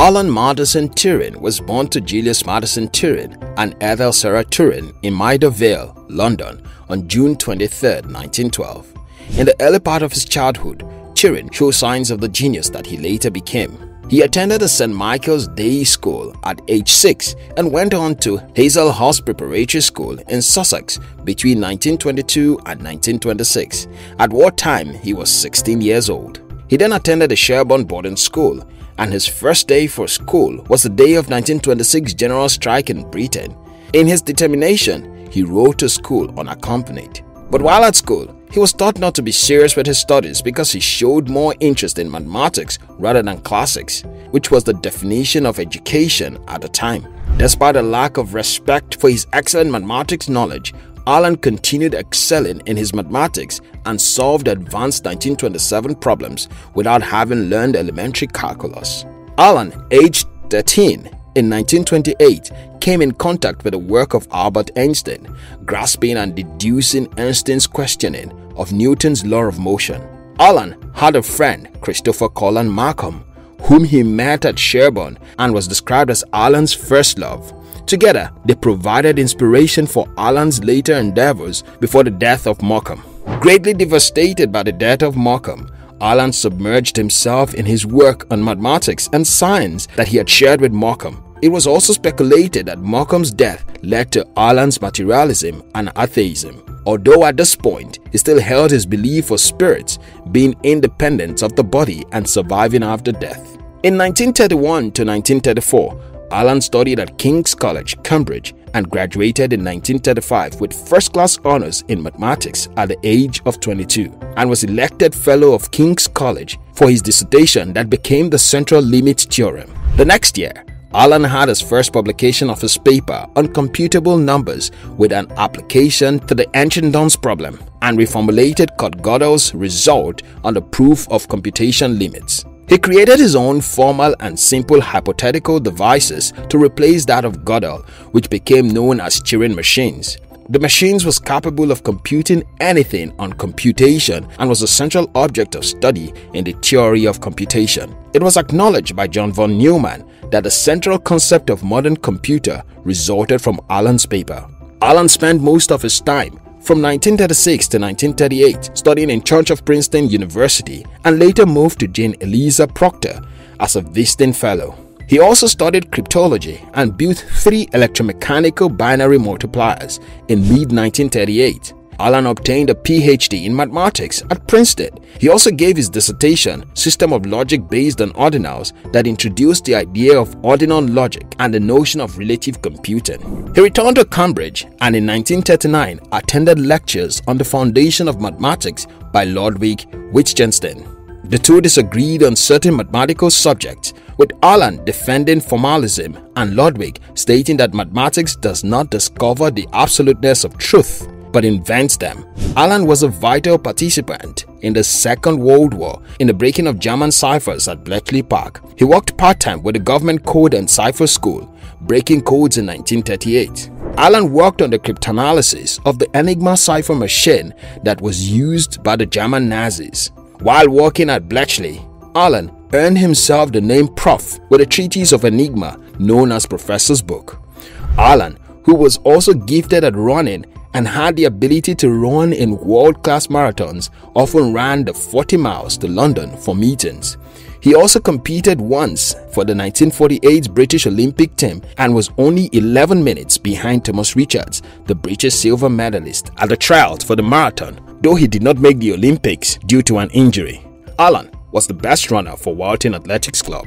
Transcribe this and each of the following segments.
Alan Mathison Turing was born to Julius Mathison Turing and Ethel Sara Turing in Maida Vale, London on June 23, 1912. In the early part of his childhood, Turing showed signs of the genius that he later became. He attended the St. Michael's Day School at age 6 and went on to Hazelhurst Preparatory School in Sussex between 1922 and 1926, at what time he was 16 years old. He then attended the Sherborne Boarding School and his first day for school was the day of 1926 general strike in Britain. In his determination, he rode to school unaccompanied. But while at school, he was taught not to be serious with his studies because he showed more interest in mathematics rather than classics, which was the definition of education at the time. Despite a lack of respect for his excellent mathematics knowledge, Alan continued excelling in his mathematics and solved advanced 1927 problems without having learned elementary calculus. Alan, aged 13, in 1928 came in contact with the work of Albert Einstein, grasping and deducing Einstein's questioning of Newton's law of motion. Alan had a friend, Christopher Collan Morcom, whom he met at Sherborne and was described as Alan's first love. Together, they provided inspiration for Alan's later endeavors before the death of Morcom. Greatly devastated by the death of Morcom, Alan submerged himself in his work on mathematics and science that he had shared with Morcom. It was also speculated that Morcom's death led to Alan's materialism and atheism, although at this point he still held his belief for spirits being independent of the body and surviving after death. In 1931 to 1934, Alan studied at King's College, Cambridge and graduated in 1935 with first-class honors in mathematics at the age of 22 and was elected Fellow of King's College for his dissertation that became the Central Limit Theorem. The next year, Alan had his first publication of his paper on computable numbers with an application to the Entscheidungsproblem and reformulated Kurt-Gödel's result on the proof of computation limits. He created his own formal and simple hypothetical devices to replace that of Gödel, which became known as Turing machines. The machines was capable of computing anything on computation and was a central object of study in the theory of computation. It was acknowledged by John von Neumann that the central concept of modern computer resulted from Alan's paper. Alan spent most of his time from 1936 to 1938 studying in Church of Princeton University and later moved to Jane Eliza Procter as a visiting fellow. He also studied cryptology and built three electromechanical binary multipliers in mid-1938. Alan obtained a PhD in mathematics at Princeton. He also gave his dissertation, System of Logic Based on Ordinals, that introduced the idea of ordinal logic and the notion of relative computing. He returned to Cambridge and in 1939 attended lectures on the foundation of mathematics by Ludwig Wittgenstein. The two disagreed on certain mathematical subjects, with Alan defending formalism and Ludwig stating that mathematics does not discover the absoluteness of truth but invents them. Alan was a vital participant in the Second World War in the breaking of German ciphers at Bletchley Park. He worked part-time with the Government Code and Cipher School, breaking codes in 1938. Alan worked on the cryptanalysis of the Enigma cipher machine that was used by the German Nazis. While working at Bletchley, Alan earned himself the name Prof with a treatise of Enigma known as Professor's Book. Alan, who was also gifted at running and had the ability to run in world-class marathons, often ran the 40 miles to London for meetings. He also competed once for the 1948 British Olympic team and was only 11 minutes behind Thomas Richards, the British silver medalist, at the trials for the marathon, though he did not make the Olympics due to an injury. Alan was the best runner for Walton Athletics Club.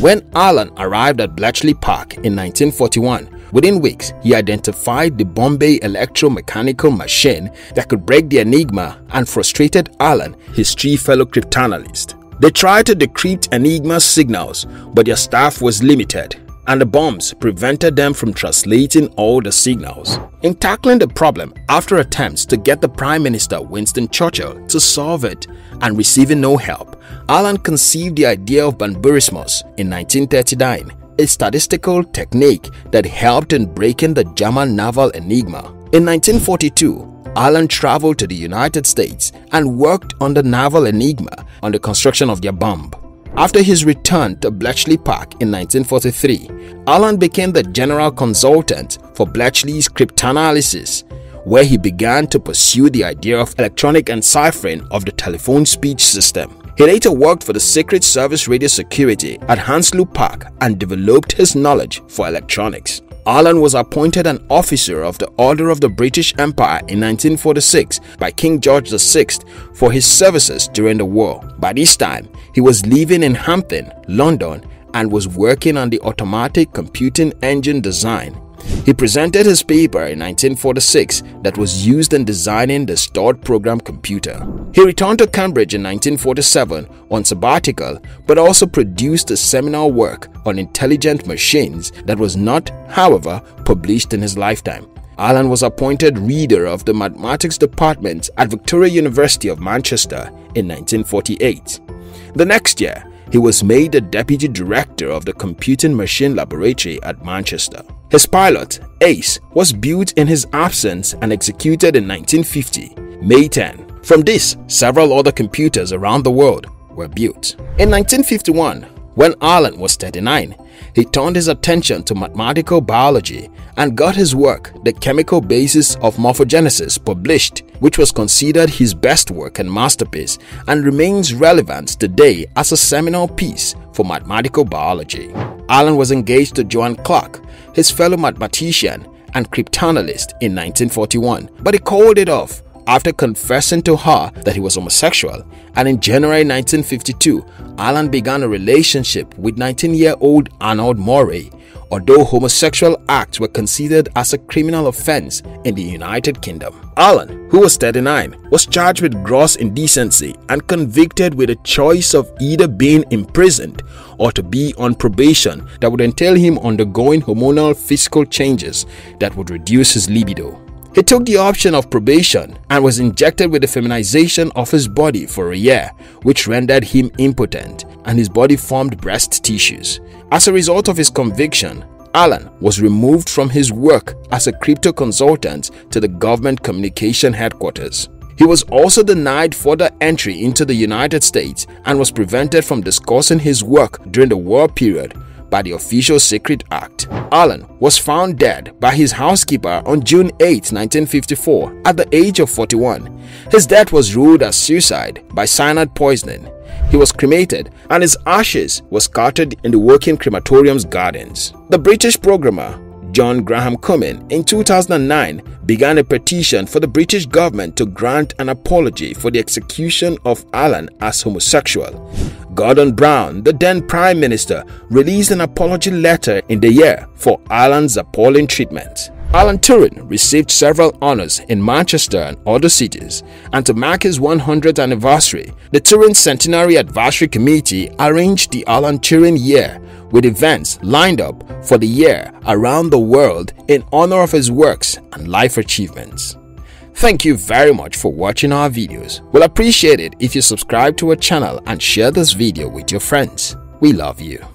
When Alan arrived at Bletchley Park in 1941, within weeks he identified the bombe electromechanical machine that could break the enigma and frustrated Alan, his chief fellow cryptanalyst. They tried to decrypt Enigma's signals, but their staff was limited and the bombs prevented them from translating all the signals. In tackling the problem after attempts to get the Prime Minister Winston Churchill to solve it and receiving no help, Alan conceived the idea of Banburismus in 1939, a statistical technique that helped in breaking the German naval enigma. In 1942, Alan traveled to the United States and worked on the naval enigma on the construction of their bomb. After his return to Bletchley Park in 1943, Alan became the general consultant for Bletchley's cryptanalysis, where he began to pursue the idea of electronic enciphering of the telephone speech system. He later worked for the Secret Service Radio Security at Hanslope Park and developed his knowledge for electronics. Alan was appointed an officer of the Order of the British Empire in 1946 by King George VI for his services during the war. By this time, he was living in Hampton, London and was working on the automatic computing engine design he presented his paper in 1946 that was used in designing the stored program computer. He returned to Cambridge in 1947 on sabbatical but also produced a seminal work on intelligent machines that was not, however, published in his lifetime. Alan was appointed reader of the mathematics department at Victoria University of Manchester in 1948. The next year, he was made the deputy director of the Computing Machine Laboratory at Manchester. His pilot, ACE, was built in his absence and executed in 1950, May 10. From this, several other computers around the world were built. In 1951, when Alan was 39, he turned his attention to mathematical biology and got his work, The Chemical Basis of Morphogenesis, published, which was considered his best work and masterpiece and remains relevant today as a seminal piece for mathematical biology. Alan was engaged to Joan Clarke, his fellow mathematician and cryptanalyst in 1941, but he called it off after confessing to her that he was homosexual and in January 1952, Alan began a relationship with 19-year-old Arnold Murray, although homosexual acts were considered as a criminal offense in the United Kingdom. Alan, who was 39, was charged with gross indecency and convicted with a choice of either being imprisoned or to be on probation that would entail him undergoing hormonal physical changes that would reduce his libido. He took the option of probation and was injected with the feminization of his body for a year, which rendered him impotent and his body formed breast tissues. As a result of his conviction, Alan was removed from his work as a crypto consultant to the government communication headquarters. He was also denied further entry into the United States and was prevented from discussing his work during the war period by the official Secret Act. Alan was found dead by his housekeeper on June 8, 1954 at the age of 41. His death was ruled as suicide by cyanide poisoning. He was cremated and his ashes were scattered in the Woking Crematorium's gardens. The British programmer John Graham Cumming in 2009 began a petition for the British government to grant an apology for the execution of Alan as homosexual. Gordon Brown, the then Prime Minister, released an apology letter in the year for Alan's appalling treatment. Alan Turing received several honors in Manchester and other cities, and to mark his 100th anniversary, the Turing Centenary Advisory Committee arranged the Alan Turing Year with events lined up for the year around the world in honor of his works and life achievements. Thank you very much for watching our videos. We'll appreciate it if you subscribe to our channel and share this video with your friends. We love you.